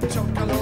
chocolate.